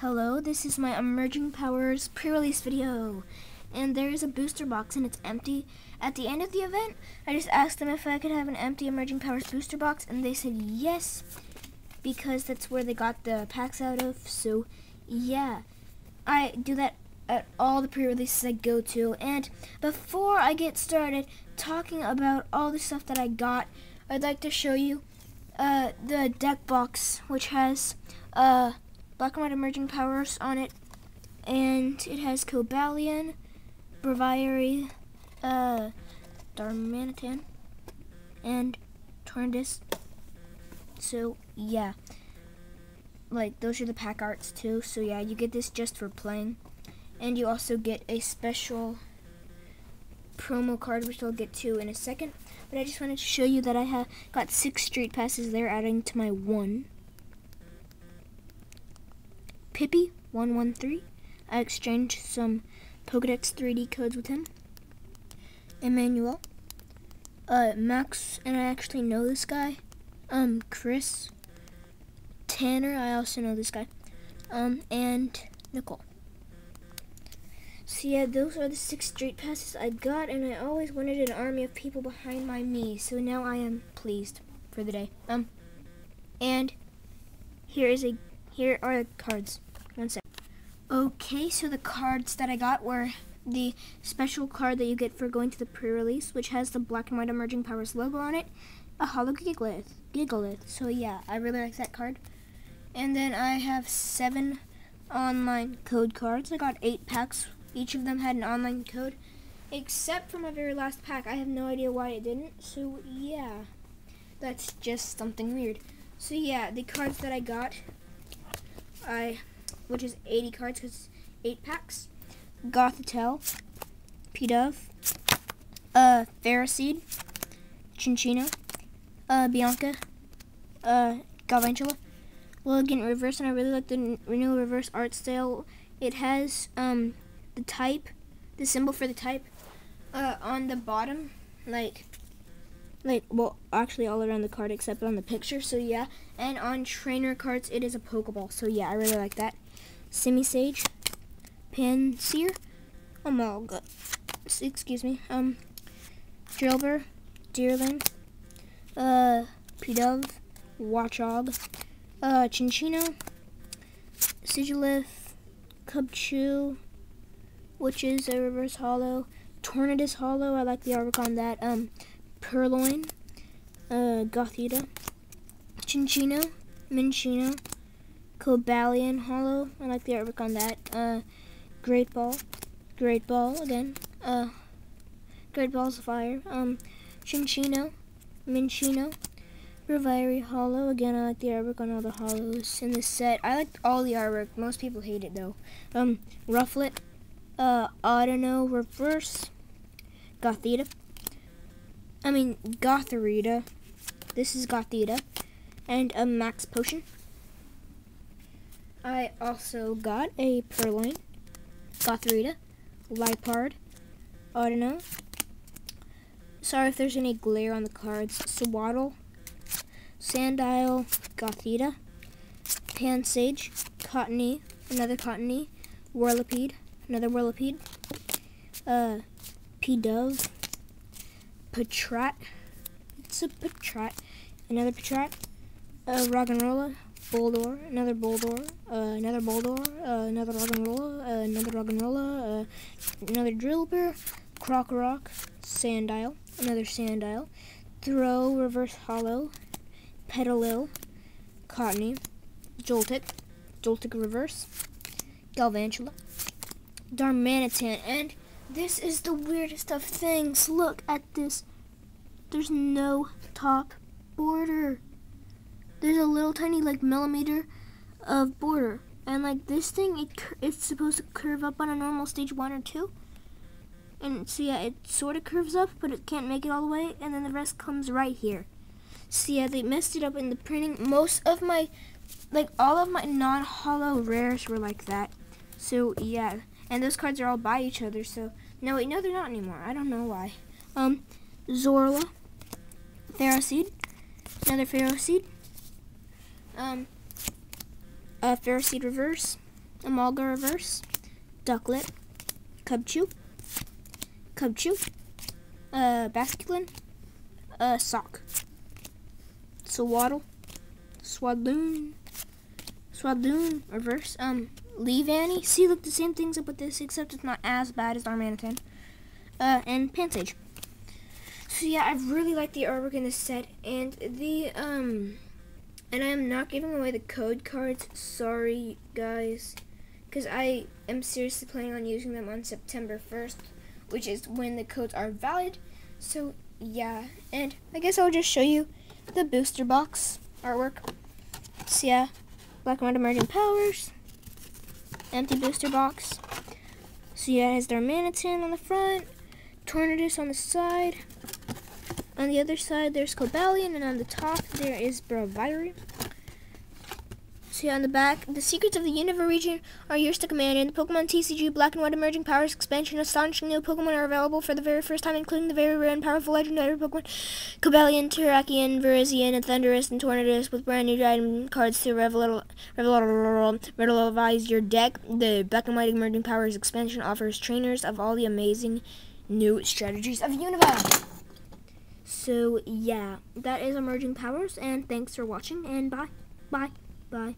Hello, this is my Emerging Powers pre-release video. And there is a booster box and it's empty. At the end of the event, I just asked them if I could have an empty Emerging Powers booster box and they said yes. Because that's where they got the packs out of. So, yeah. I do that at all the pre-releases I go to. And before I get started talking about all the stuff that I got, I'd like to show you uh, the deck box, which has... Uh, Black and White Emerging Powers on it. And it has Cobalion, Braviary, uh, Darmanitan, and Tornadus. So, yeah. Like, those are the pack arts, too. So, yeah, you get this just for playing. And you also get a special promo card, which I'll get to in a second. But I just wanted to show you that I have got six street passes there, adding to my one. Pippi113. I exchanged some Pokedex 3D codes with him. Emmanuel. Uh, Max, and I actually know this guy. Um, Chris. Tanner, I also know this guy. Um, and Nicole. So yeah, those are the six street passes I got, and I always wanted an army of people behind my me, so now I am pleased for the day. Um, and here is a, here are the cards. Okay, so the cards that I got were the special card that you get for going to the pre-release, which has the black and white Emerging Powers logo on it, a holo Gigalith. Gigalith. So yeah, I really like that card. And then I have seven online code cards. I got eight packs. Each of them had an online code, except for my very last pack. I have no idea why it didn't. So yeah, that's just something weird. So yeah, the cards that I got, I which is 80 cards because 8 packs. Gothitelle, Pidove, uh, Ferroseed, Cinccino, uh, Bianca, uh, Galvantula. Again, reverse, and I really like the renewal reverse art style. It has um, the type, the symbol for the type, uh, on the bottom, like, like, well, actually all around the card except on the picture, so yeah. And on trainer cards, it is a Pokeball, so yeah, I really like that. Simisage, Pansear, oh my god, excuse me, um, Drillbur, Deerling, uh, Pidove, Watchog, uh, Cinccino, Sigilyph, Cubchoo, which is a reverse holo Tornadus holo I like the artwork on that, um, Purrloin, uh, Gothita, Cinccino, Minccino, Cobalion Holo. I like the artwork on that. Uh, Great Ball. Great Ball again. Uh, Great Balls of Fire. Um, Cinccino. Minccino, Braviary Holo. Again, I like the artwork on all the holos in this set. I like all the artwork. Most people hate it though. Um, Rufflet. Uh, Audino Reverse. Gothita. I mean, Gothorita. This is Gothita. And a Max Potion. I also got a Purrloin, Gothorita, Liepard, Audino. Sorry if there's any glare on the cards. Sewaddle, Sandile, Gothita, Pansage, Cottonee, another Cottonee, Whirlipede, another Whirlipede, uh, Pidove, Patrat, it's a Patrat, another Patrat, uh, Roggenrola, Boldore, another Boldore, uh, another Boldore, uh, another Roggenrola, uh, another Roggenrola, uh, another Drillbur, Krokorok, Sandile, another Sandile, Throh, Reverse Holo. Petilil, Cottonee, Joltik, Joltik Reverse, Galvantula, Darmanitan, and this is the weirdest of things. Look at this. There's no top border. There's a little tiny like millimeter of border. And like this thing it it's supposed to curve up on a normal stage one or two. And so yeah it sort of curves up but it can't make it all the way. And then the rest comes right here. So yeah they messed it up in the printing. Most of my like all of my non-holo rares were like that. So yeah. And those cards are all by each other so no wait no they're not anymore. I don't know why. Um Zorua. Ferroseed another Ferroseed um, a Ferroseed Reverse, Emolga Reverse, Ducklet, Cubchoo, Cubchoo, uh, Basculin, uh, Sawk, Sewaddle, Swadloon, Swadloon Reverse, um, Leavanny. See, look, the same things up with this, except it's not as bad as Darmanitan. Uh, and Pansage. So yeah, I really like the artwork in this set, and the, um, and I am not giving away the code cards. Sorry, guys. Because I am seriously planning on using them on September 1st, which is when the codes are valid. So, yeah. And I guess I'll just show you the booster box artwork. So, yeah. Black White Emerging Powers. Empty booster box. So, yeah, it has their Darmanitan on the front. Tornadus on the side. On the other side, there's Cobalion, and on the top, there is Braviary. See on the back, the secrets of the Unova region are yours to command. In the Pokemon TCG Black and White Emerging Powers expansion, astonishing new Pokemon are available for the very first time, including the very rare and powerful legendary Pokemon Cobalion, Terrakion, Virizion, and Thundurus, and Tornadus with brand new item cards to revitalize your deck. The Black and White Emerging Powers expansion offers trainers of all the amazing new strategies of Unova. So yeah, that is Emerging Powers, and thanks for watching, and bye, bye, bye.